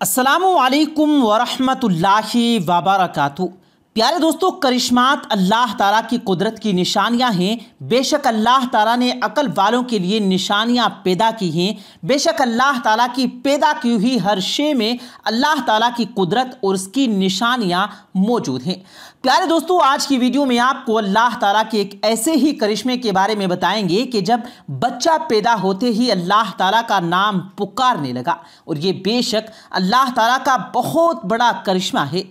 असलकम वरहमतुल्लाहि वबरकातु प्यारे दोस्तों करिश्मात अल्लाह ताला की कुदरत की निशानियां हैं बेशक अल्लाह ताला ने अकल वालों के लिए निशानियां पैदा की हैं बेशक अल्लाह ताला की पैदा की हुई हर शे में अल्लाह ताला की कुदरत और उसकी निशानियां मौजूद हैं प्यारे दोस्तों, आज की वीडियो में आपको अल्लाह ताला के एक ऐसे ही करिश्मे के बारे में बताएँगे कि जब बच्चा पैदा होते ही अल्लाह ताला का नाम पुकारने लगा, और ये बेशक अल्लाह ताला का बहुत बड़ा करिश्मा है।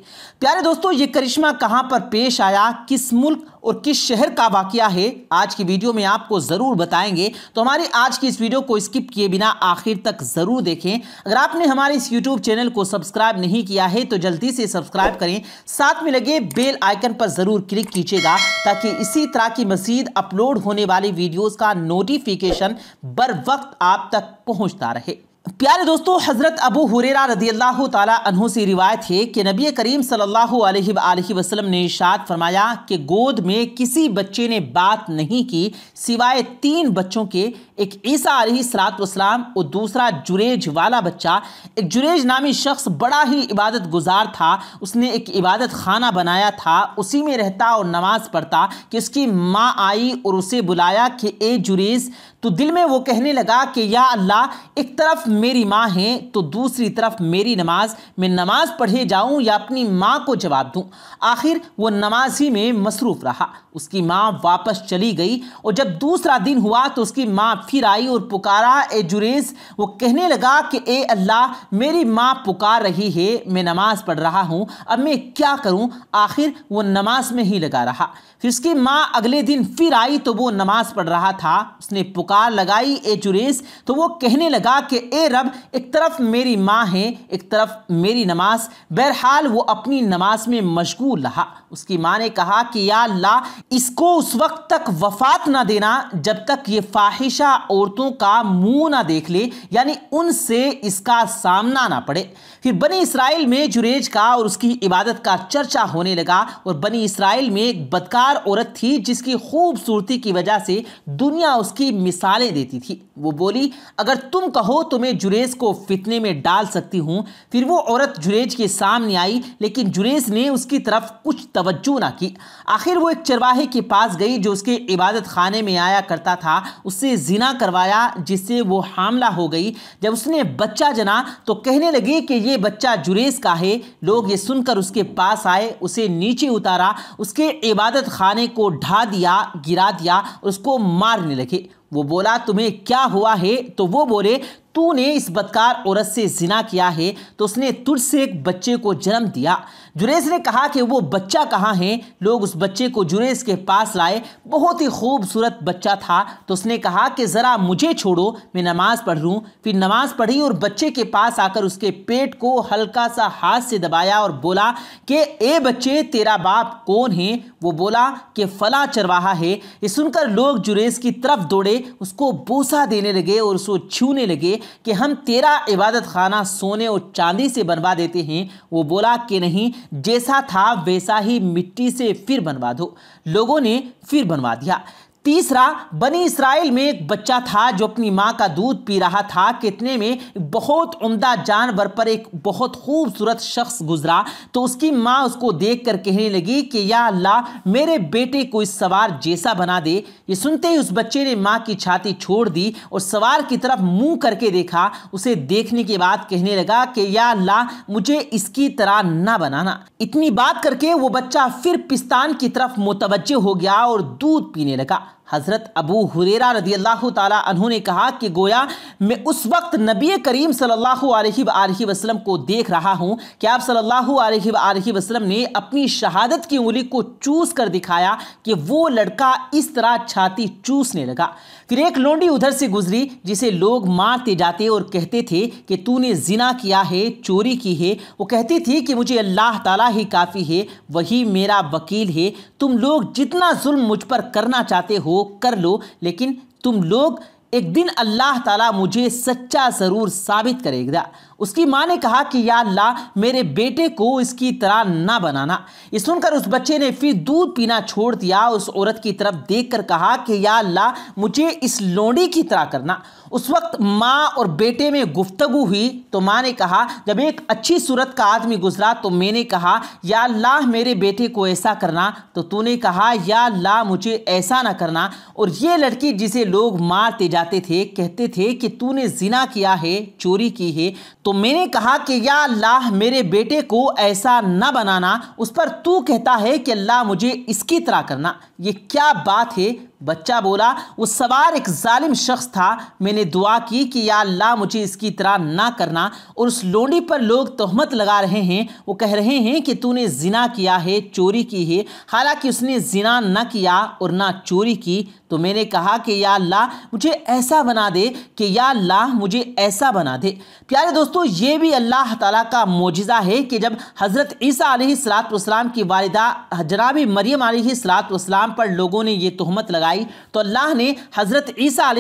प्यारे दोस्तों, ये करिश्मा कहाँ पर पेश आया? किस मुल्क और किस शहर का वाकया है, आज की वीडियो में आपको ज़रूर बताएँगे। तो हमारे आज की इस वीडियो को स्किप किए बिना आखिर तक ज़रूर देखें। अगर आपने हमारे इस यूट्यूब चैनल को सब्सक्राइब नहीं किया है तो जल्दी से सब्सक्राइब करें। साथ में लगे बेल आइकन पर ज़रूर क्लिक कीजिएगा, ताकि इसी तरह की मजीद अपलोड होने वाली वीडियोज़ का नोटिफिकेशन बर वक्त आप तक पहुँचता रहे। प्यारे दोस्तों, हज़रत अबू हुरेरा रदी अल्लाह तहों से रिवायत है कि नबी करीम सल्लल्लाहु अलैहि वसल्लम ने इशात फरमाया कि गोद में किसी बच्चे ने बात नहीं की सिवाय तीन बच्चों के, एक ईसा सलाम और दूसरा जुरेज वाला बच्चा। एक जुरेज नामी शख्स बड़ा ही इबादत गुजार था, उसने एक इबादत खाना बनाया था, उसी में रहता और नमाज़ पढ़ता कि उसकी माँ आई और उसे बुलाया कि, ए जुरेज तो दिल में वो कहने लगा कि, या अल्लाह, एक तरफ़ मेरी माँ है तो दूसरी तरफ़ मेरी नमाज़, मैं नमाज़ पढ़े जाऊँ या अपनी माँ को जवाब दूँ? आखिर वो नमाज़ ही में मसरूफ़ रहा। उसकी माँ वापस चली गई और जब दूसरा दिन हुआ तो उसकी माँ फिर आई और पुकारा, ए जुरेज वो कहने लगा कि, ए अल्लाह, मेरी माँ पुकार रही है, मैं नमाज़ पढ़ रहा हूँ, अब मैं क्या करूँ? आखिर वो नमाज़ में ही लगा रहा। फिर उसकी माँ अगले दिन फिर आई तो वो नमाज़ पढ़ रहा था। उसने पुकार लगाई, ए जुरेस तो वो कहने लगा कि, ए रब, एक तरफ़ मेरी माँ है, एक तरफ़ मेरी नमाज़। बहरहाल वो अपनी नमाज़ में मशगूल रहा। उसकी माँ ने कहा कि, या अल्लाह, इसको उस वक्त तक वफात ना देना जब तक ये फाहिशा औरतों का मुँह ना देख ले, यानी उनसे इसका सामना ना पड़े। फिर बनी इसराइल में जुरेज का और उसकी इबादत का चर्चा होने लगा और बनी इसराइल में एक बदकार औरत थी जिसकी खूबसूरती की वजह से दुनिया उसकी मिसालें देती थी। वो बोली, अगर तुम कहो तो जुरेज को फितने में डाल सकती हूँ। फिर वो औरत जुरेज के सामने आई, लेकिन जुरेज ने उसकी तरफ़ कुछ तवज्जो ना की। आखिर वो एक चरवाहे के पास गई जो उसके इबादत खाने में आया करता था। उससे जिना करवाया, जिससे वो हामला हो गई। जब उसने बच्चा जना तो कहने लगे कि ये बच्चा जुरेज का है। लोग ये सुनकर उसके पास आए, उसे नीचे उतारा, उसके इबादत खाने को ढा दिया, गिरा दिया उसको मारने लगे। वो बोला, तुम्हें क्या हुआ है? तो वो बोले तूने इस बदकार औरत से जिना किया है तो उसने तुझसे एक बच्चे को जन्म दिया। जुरेज ने कहा कि वो बच्चा कहाँ है? लोग उस बच्चे को जुरेज के पास लाए। बहुत ही खूबसूरत बच्चा था। तो उसने कहा कि ज़रा मुझे छोड़ो, मैं नमाज़ पढ़ लूँ। फिर नमाज़ पढ़ी और बच्चे के पास आकर उसके पेट को हल्का सा हाथ से दबाया और बोला कि, ए बच्चे, तेरा बाप कौन है? वो बोला कि, फला चरवाहा है। ये सुनकर लोग जुरेज की तरफ़ दौड़े। उसको बोसा देने लगे और उसको छूने लगे। कि हम तेरा इबादत खाना सोने और चांदी से बनवा देते हैं। वो बोला कि नहीं, जैसा था वैसा ही मिट्टी से फिर बनवा दो। लोगों ने फिर बनवा दिया। तीसरा, बनी इसराइल में एक बच्चा था जो अपनी माँ का दूध पी रहा था कितने में बहुत उम्दा जानवर पर एक बहुत खूबसूरत शख्स गुजरा। तो उसकी माँ उसको देख कर कहने लगी कि, या अल्लाह, मेरे बेटे को इस सवार जैसा बना दे। ये सुनते ही उस बच्चे ने माँ की छाती छोड़ दी और सवार की तरफ़ मुँह करके देखा। उसे देखने के बाद कहने लगा कि, या अल्लाह, मुझे इसकी तरह ना बनाना। इतनी बात करके वो बच्चा फिर पिस्तान की तरफ़ मुतवजह हो गया और दूध पीने लगा। हज़रत अबू हुरेरा रदी अल्लाह तु ने कहा कि गोया, मैं उस वक्त नबी करीम सल्लल्लाहु अलैहि वसल्लम को देख रहा हूँ कि आप सल्लल्लाहु अलैहि वसल्लम ने अपनी शहादत की उंगली को चूस कर दिखाया कि वो लड़का इस तरह छाती चूसने लगा। फिर एक लोंडी उधर से गुजरी, जिसे लोग मारते जाते और कहते थे कि तूने जिना किया है, चोरी की है। वो कहती थी कि मुझे अल्लाह ताला ही काफ़ी है, वही मेरा वकील है। तुम लोग जितना जुल्म मुझ पर करना चाहते हो कर लो लेकिन तुम लोग एक दिन अल्लाह ताला मुझे सच्चा ज़रूर साबित करेगा। उसकी माँ ने कहा कि, या अल्लाह, मेरे बेटे को इसकी तरह ना बनाना। ये सुनकर उस बच्चे ने फिर दूध पीना छोड़ दिया। उस औरत की तरफ़ देखकर कहा कि, या अल्लाह, मुझे इस लोंडी की तरह करना। उस वक्त माँ और बेटे में गुफ्तगु हुई। तो माँ ने कहा, जब एक अच्छी सूरत का आदमी गुजरा तो मैंने कहा, या अल्लाह, मेरे बेटे को ऐसा करना। तो तूने कहा, या अल्लाह, मुझे ऐसा ना करना। और ये लड़की जिसे लोग मारते जाते थे, कहते थे कि, तूने जिना किया है, चोरी की है तो मैंने कहा कि या अल्लाह मेरे बेटे को ऐसा ना बनाना, उस पर तू कहता है कि अल्लाह मुझे इसकी तरह करना। ये क्या बात है? बच्चा बोला वो सवार एक जालिम शख्स था। मैंने दुआ की कि या अल्लाह मुझे इसकी तरह ना करना। और उस लोंडी पर लोग तहमत लगा रहे हैं। वो कह रहे हैं कि तूने जिना किया है, चोरी की है। हालाँकि उसने जिना ना किया और ना चोरी की। तो मैंने कहा कि या अल्लाह मुझे ऐसा बना दे कि या अल्लाह मुझे ऐसा बना दे। प्यारे दोस्तों, ये भी अल्लाह ताला का मोजिज़ा है कि जब हज़रत ईसा सलाम की वालदा जनाबी मरियम सलाम पर लोगों ने ये तहमत लगाई तो अल्लाह ने हज़रत ईसा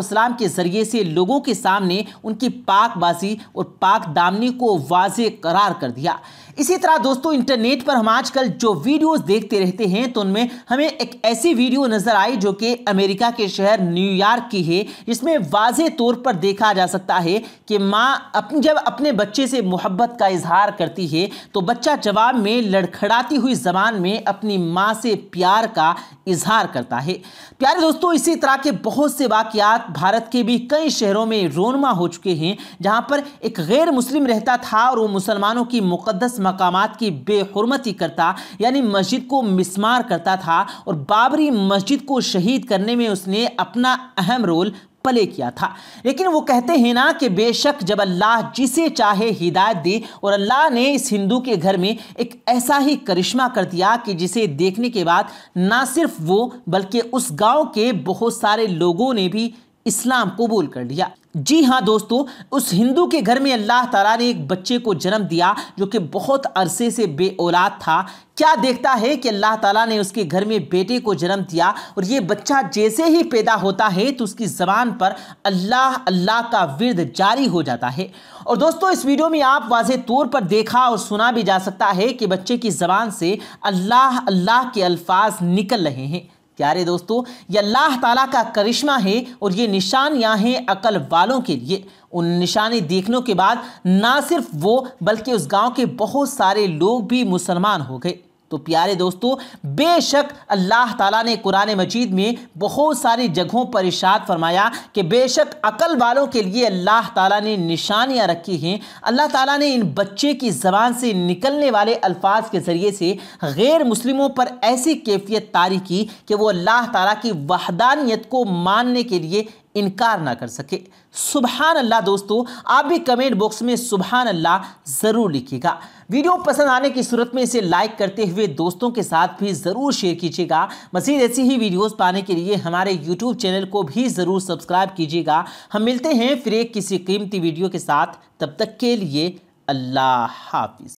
सलाम के ज़रिए से लोगों के सामने उनकी पाकबाजी और पाक दामनी को वाज करार कर दिया। इसी तरह दोस्तों, इंटरनेट पर हम आजकल जो वीडियोस देखते रहते हैं तो उनमें हमें एक ऐसी वीडियो नज़र आई जो कि अमेरिका के शहर न्यूयॉर्क की है, जिसमें वाज तौर पर देखा जा सकता है कि माँ अपनी जब अपने बच्चे से मोहब्बत का इजहार करती है तो बच्चा जवाब में लड़खड़ाती हुई ज़बान में अपनी माँ से प्यार का इजहार करता है। प्यारे दोस्तों, इसी तरह के बहुत से वाकयात भारत के भी कई शहरों में रोनमा हो चुके हैं, जहाँ पर एक गैर मुस्लिम रहता था और वो मुसलमानों की मुकदस मकाम की बेहरमती करता, यानी मस्जिद को मिसमार करता था और बाबरी मस्जिद को शहीद करने में उसने अपना अहम रोल प्ले किया था। लेकिन वो कहते हैं ना कि बेशक जब अल्लाह जिसे चाहे हिदायत दे और अल्लाह ने इस हिंदू के घर में एक ऐसा ही करिश्मा कर दिया कि जिसे देखने के बाद ना सिर्फ़ वो, बल्कि उस गाँव के बहुत सारे लोगों ने भी इस्लाम कबूल कर लिया। जी हाँ दोस्तों, उस हिंदू के घर में अल्लाह ताला ने एक बच्चे को जन्म दिया जो कि बहुत अरसे से बे औलाद था। क्या देखता है कि अल्लाह ताला ने उसके घर में बेटे को जन्म दिया और ये बच्चा जैसे ही पैदा होता है तो उसकी ज़बान पर अल्लाह अल्लाह का विरद जारी हो जाता है। और दोस्तों, इस वीडियो में आप वाज तौर पर देखा और सुना भी जा सकता है कि बच्चे की ज़बान से अल्लाह अल्लाह के अल्फाज निकल रहे हैं। प्यारे दोस्तों, ये अल्लाह ताला का करिश्मा है और ये निशानियाँ हैं अकल वालों के लिए। उन निशानी देखने के बाद ना सिर्फ़ वो, बल्कि उस गाँव के बहुत सारे लोग भी मुसलमान हो गए। तो प्यारे दोस्तों, बेशक अल्लाह ताला ने कुरान मजीद में बहुत सारी जगहों पर इशाद फरमाया कि बेशक अकल वालों के लिए अल्लाह ताला ने निशानियाँ रखी हैं। अल्लाह ताला ने इन बच्चे की ज़बान से निकलने वाले अल्फाज के ज़रिए से गैर मुस्लिमों पर ऐसी कैफियत तारी की कि वो अल्लाह ताला की वहदानियत को मानने के लिए इनकार ना कर सके। सुबहान अल्लाह दोस्तों, आप भी कमेंट बॉक्स में सुबहान अल्लाह ज़रूर लिखिएगा। वीडियो पसंद आने की सूरत में इसे लाइक करते हुए दोस्तों के साथ भी ज़रूर शेयर कीजिएगा। मज़ीद ऐसी ही वीडियोस पाने के लिए हमारे यूट्यूब चैनल को भी ज़रूर सब्सक्राइब कीजिएगा। हम मिलते हैं फिर एक किसी कीमती वीडियो के साथ। तब तक के लिए अल्लाह हाफिज़।